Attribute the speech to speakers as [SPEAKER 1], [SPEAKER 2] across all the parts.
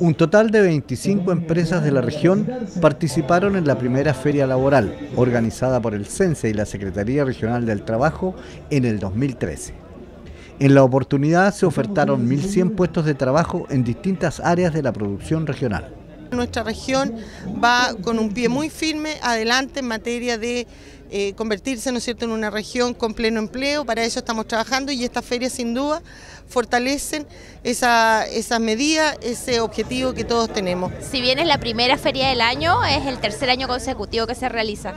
[SPEAKER 1] Un total de 25 empresas de la región participaron en la primera feria laboral, organizada por el CENSE y la Secretaría Regional del Trabajo en el 2013. En la oportunidad se ofertaron 1.100 puestos de trabajo en distintas áreas de la producción regional.
[SPEAKER 2] Nuestra región va con un pie muy firme adelante en materia de eh, convertirse ¿no es cierto? en una región con pleno empleo, para eso estamos trabajando y estas ferias sin duda fortalecen esa, esa medida, ese objetivo que todos tenemos.
[SPEAKER 3] Si bien es la primera feria del año, es el tercer año consecutivo que se realiza.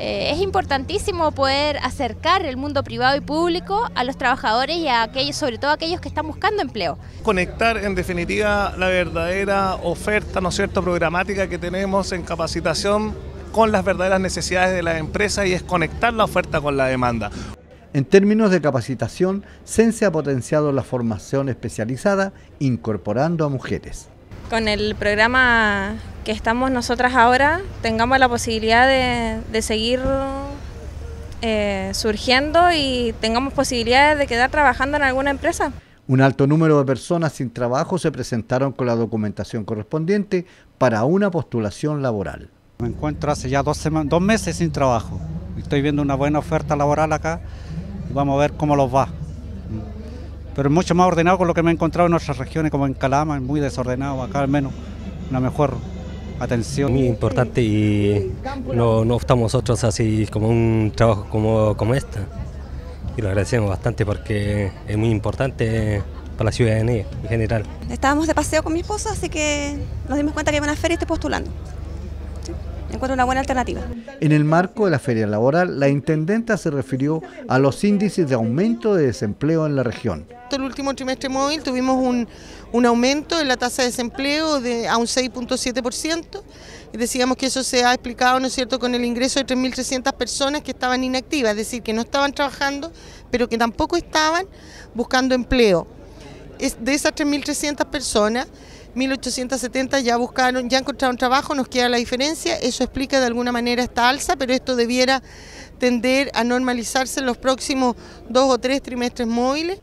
[SPEAKER 3] Eh, es importantísimo poder acercar el mundo privado y público a los trabajadores y a aquellos, sobre todo a aquellos que están buscando empleo.
[SPEAKER 4] Conectar en definitiva la verdadera oferta, ¿no es cierto?, programática que tenemos en capacitación con las verdaderas necesidades de las empresas y es conectar la oferta con la demanda.
[SPEAKER 1] En términos de capacitación, CENSE ha potenciado la formación especializada incorporando a mujeres.
[SPEAKER 5] Con el programa que estamos nosotras ahora, tengamos la posibilidad de, seguir eh, surgiendo y tengamos posibilidades de quedar trabajando en alguna empresa.
[SPEAKER 1] Un alto número de personas sin trabajo se presentaron con la documentación correspondiente para una postulación laboral.
[SPEAKER 6] Me encuentro hace ya dos, dos meses sin trabajo. Estoy viendo una buena oferta laboral acá y vamos a ver cómo los va. Pero es mucho más ordenado con lo que me he encontrado en otras regiones como en Calama, es muy desordenado, acá al menos una mejor atención.
[SPEAKER 7] Muy importante y no, no estamos nosotros así como un trabajo como, como este. Y lo agradecemos bastante porque es muy importante para la ciudadanía en general.
[SPEAKER 8] Estábamos de paseo con mi esposo, así que nos dimos cuenta que iban a feria y estoy postulando encuentro una buena alternativa.
[SPEAKER 1] En el marco de la feria laboral, la intendenta se refirió a los índices de aumento de desempleo en la región.
[SPEAKER 2] El último trimestre móvil tuvimos un, un aumento en la tasa de desempleo de, a un 6.7%. Y decíamos que eso se ha explicado, ¿no es cierto?, con el ingreso de 3.300 personas que estaban inactivas, es decir, que no estaban trabajando, pero que tampoco estaban buscando empleo. Es de esas 3.300 personas, 1870 ya buscaron, ya encontraron trabajo, nos queda la diferencia, eso explica de alguna manera esta alza, pero esto debiera tender a normalizarse en los próximos dos o tres trimestres móviles.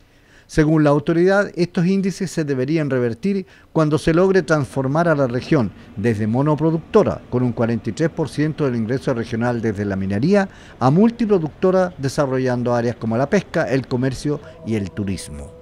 [SPEAKER 1] Según la autoridad, estos índices se deberían revertir cuando se logre transformar a la región desde monoproductora, con un 43% del ingreso regional desde la minería, a multiproductora, desarrollando áreas como la pesca, el comercio y el turismo.